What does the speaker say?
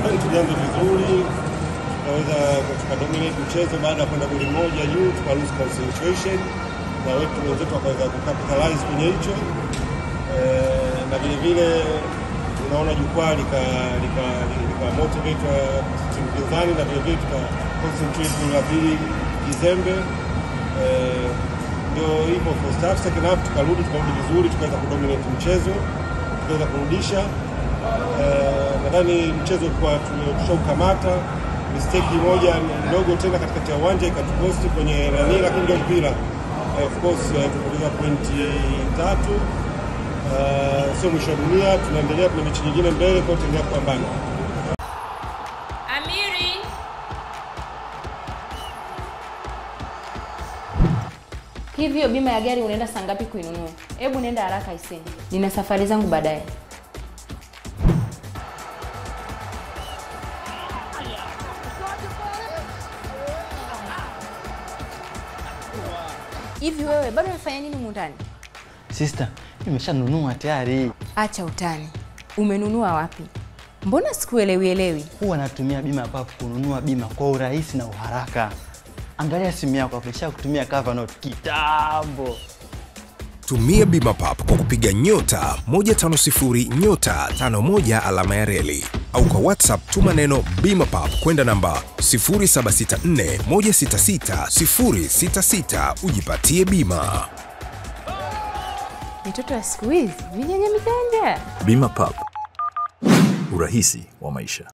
tulianza vizuri, tukaweza tukadominate mchezo. Baada ya kwenda goli moja juu, tuka lose concentration. Na wetu wenzetu wakaweza kucapitalize kwenye hicho. E, na vile vile unaona jukwaa lika lika lika motivate wa timu pinzani na vile vile tuka concentrate kwenye pili kizembe eh, ndio hivyo first half, second half tukarudi tukarudi vizuri, tukaweza kudominate mchezo, tukaweza kurudisha. Eh, nadhani mchezo kwa tushaukamata. Mistake moja ndogo tena katikati ya uwanja ikatukosti kwenye nani, lakini ndio mpira eh, of course eh, tumepoteza pointi tatu. Uh, sio mwisho wa dunia, tunaendelea, kuna mechi nyingine mbele, kwa tuendelea kupambana. Amiri, hivyo bima ya gari unaenda saa ngapi kuinunua? Hebu nenda haraka iseni, nina safari zangu baadaye. Hivi wewe bado unafanya nini mundani? Sister, nimeshanunua tayari. Acha utani, umenunua wapi? Mbona sikuelewi elewi? Huwa natumia bima ya papu kununua bima kwa urahisi na uharaka. Angalia simu yako hapo, kutumia cover note kitambo. Tumia bima pap kwa kupiga nyota 150 nyota 51 alama ya reli au kwa WhatsApp tuma neno bima pap kwenda namba 0764166066 ujipatie bima. Mitoto ya siku hizi vijanja mijanja. Bima Pap, urahisi wa maisha.